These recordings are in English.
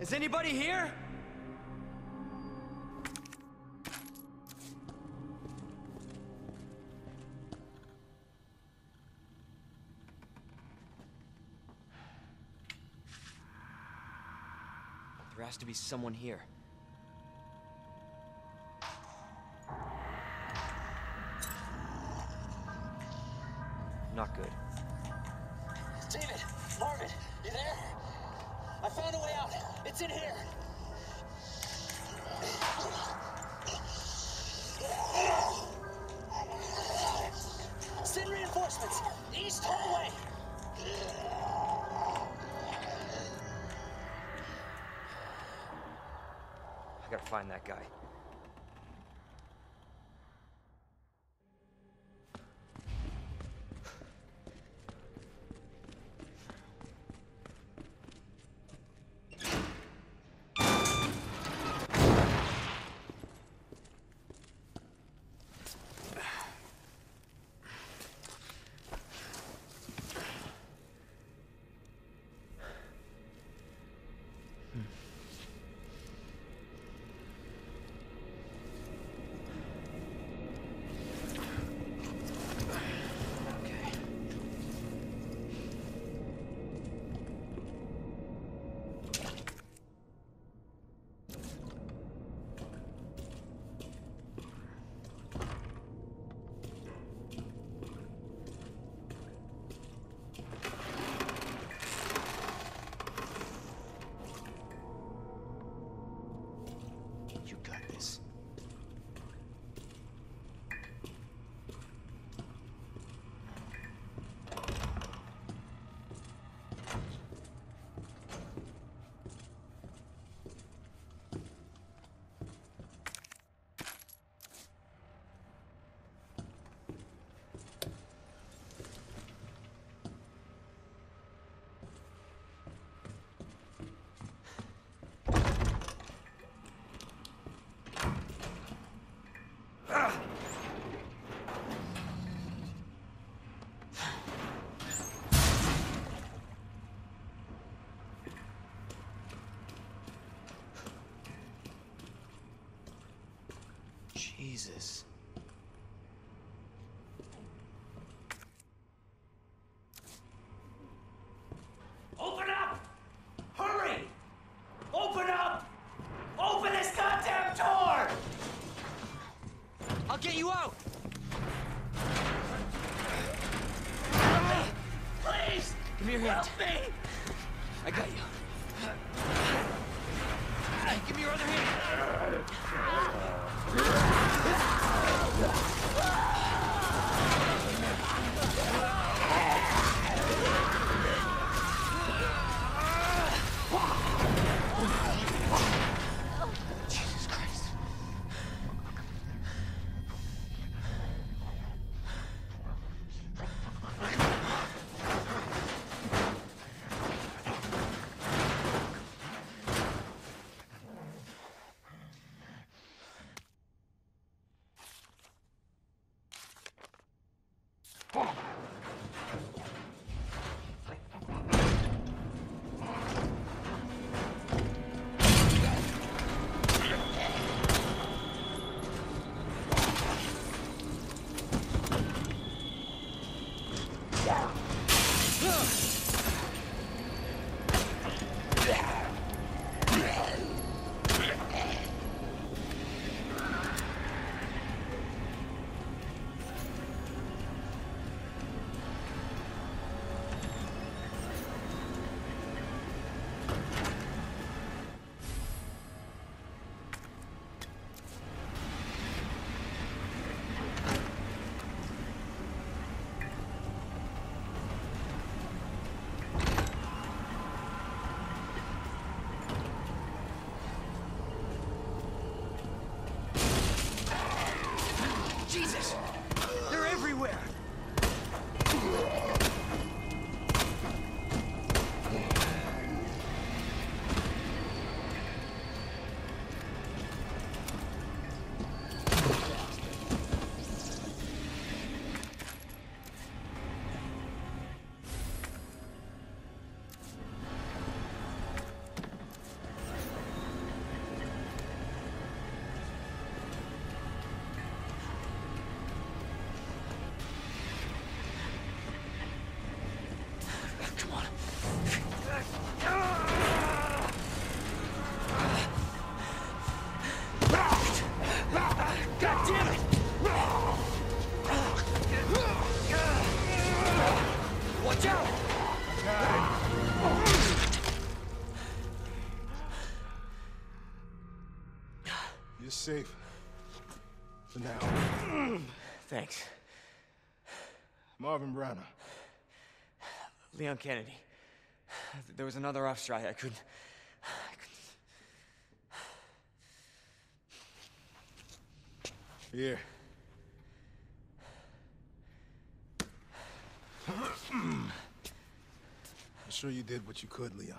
Is anybody here? There has to be someone here. Jesus. Open up! Hurry! Open up! Open this goddamn door! I'll get you out! Please! Give me your hand. Help me! I got you. Give me your other hand. Jesus Christ. Jesus! Safe. For now. Thanks. Marvin Branagh. Leon Kennedy. There was another off strike. I couldn't. I couldn't. Here. I'm sure you did what you could, Leon.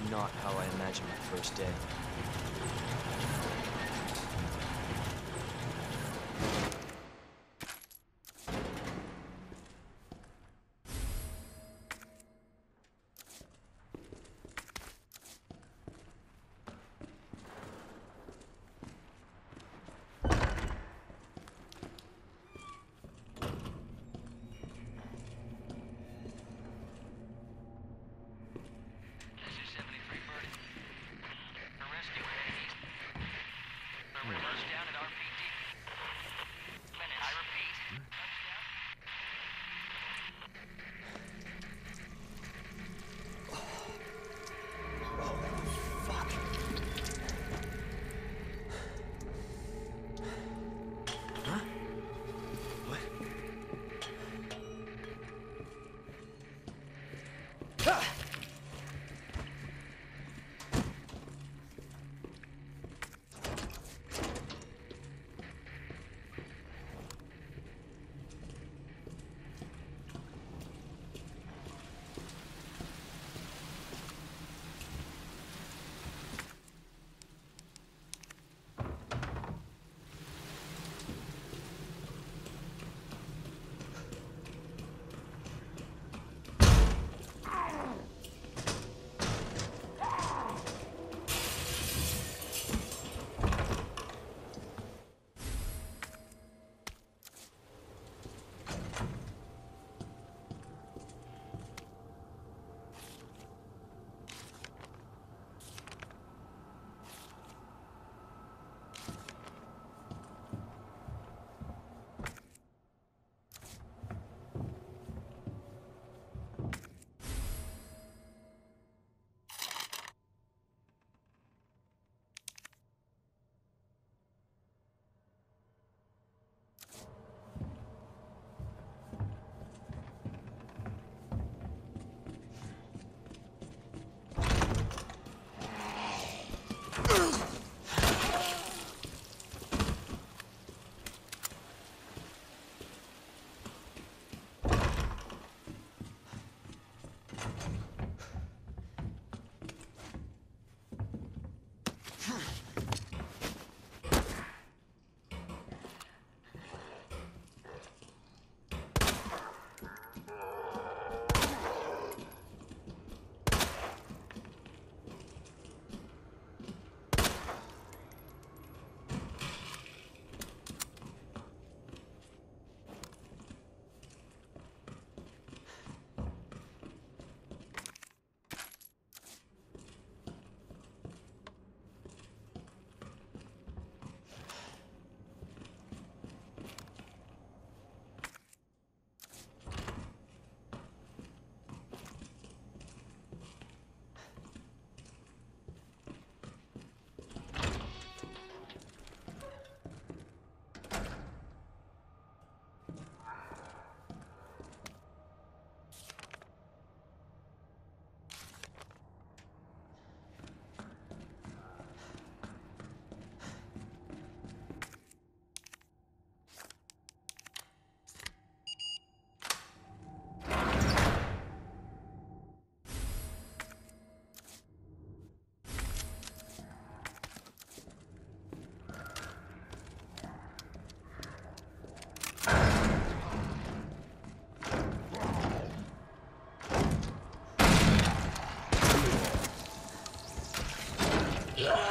not how I imagined my first day. Ha! Yeah.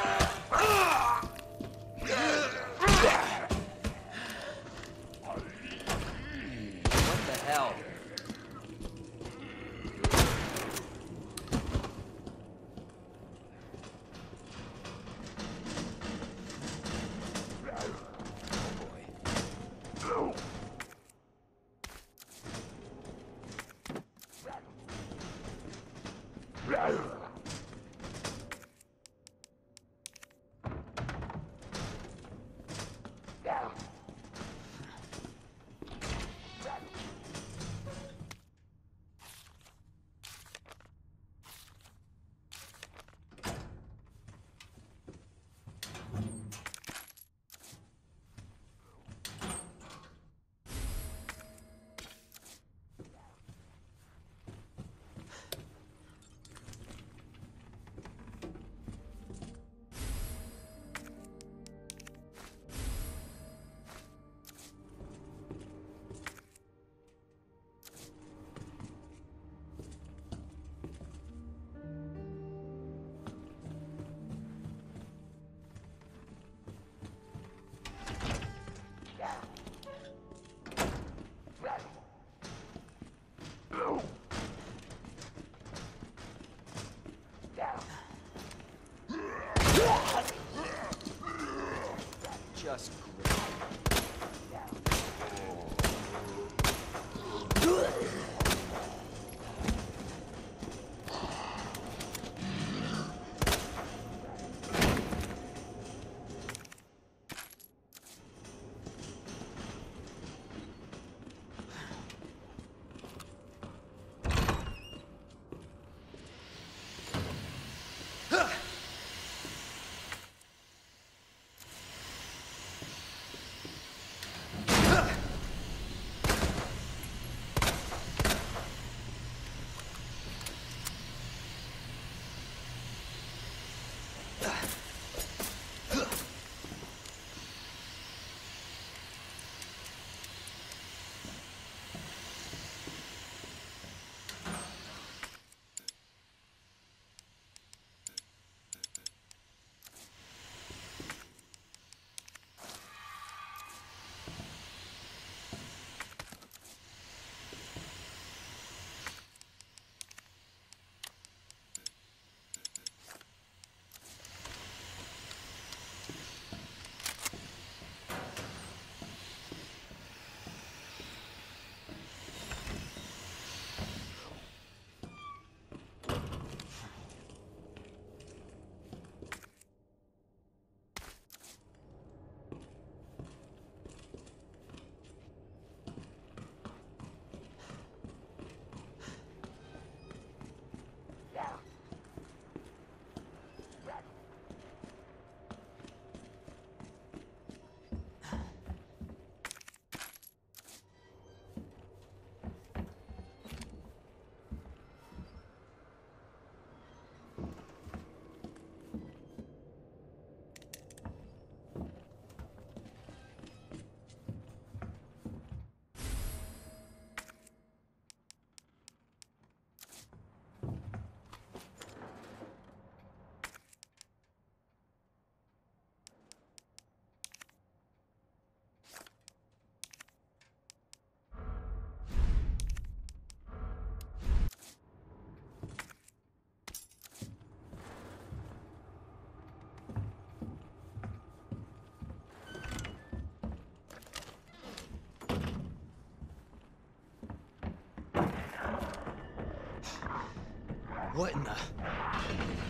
What in the...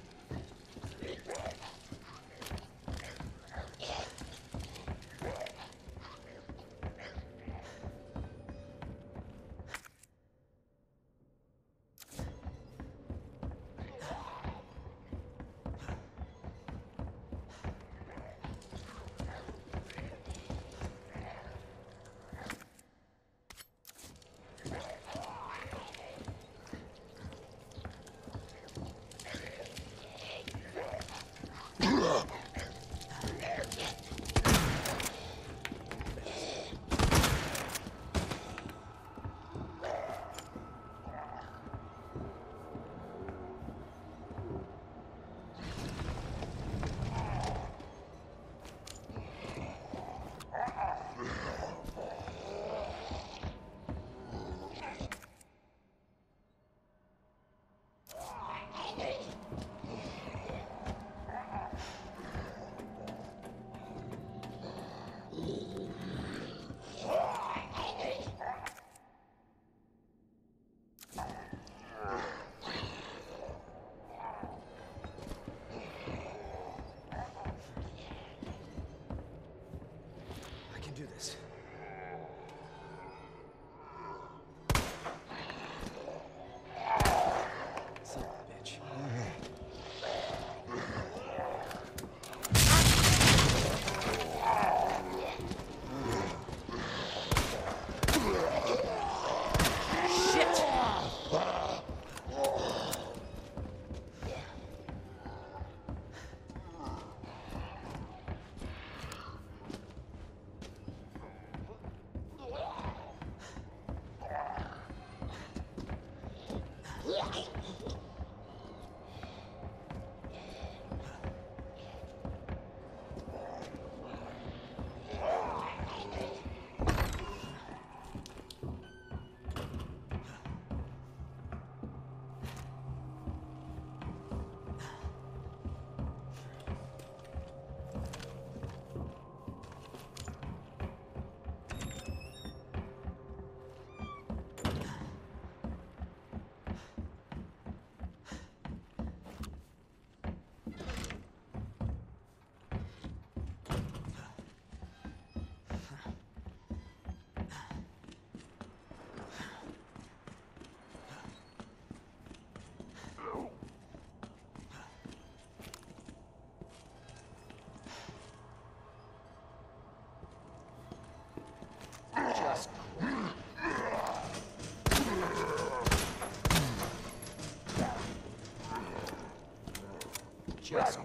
Just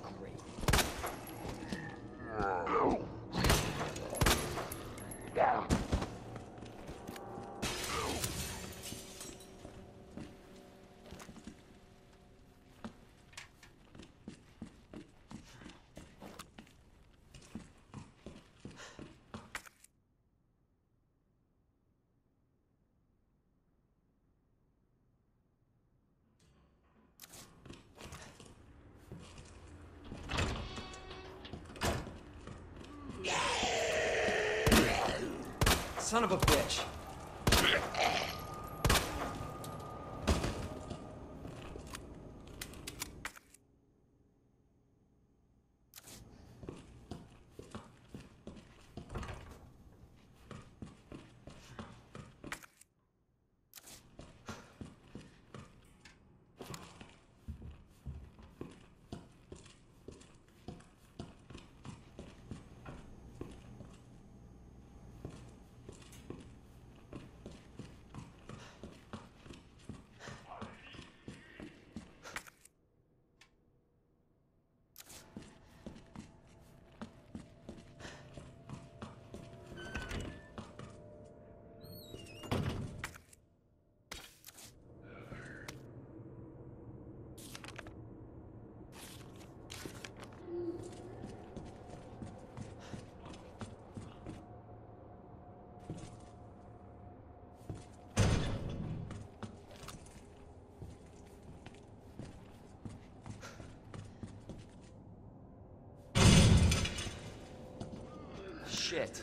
Son of a bitch. Shit.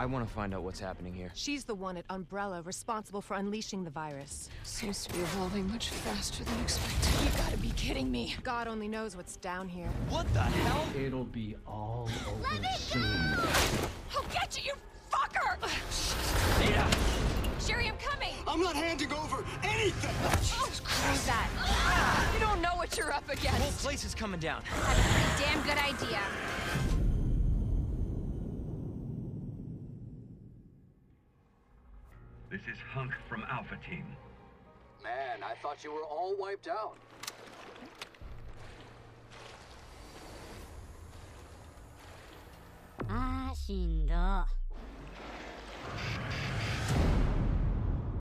I want to find out what's happening here. She's the one at Umbrella responsible for unleashing the virus. Seems to be evolving much faster than expected. You gotta be kidding me. God only knows what's down here. What the hell? It'll be all over soon. Go! I'll get you, you fucker! Ada! Sherry, I'm coming! I'm not handing over anything! Oh, Who's that? Ah! You don't know what you're up The against. whole place is coming down. That's a pretty damn good idea. Hunk from Alpha Team. Man, I thought you were all wiped out. Ah, shindo.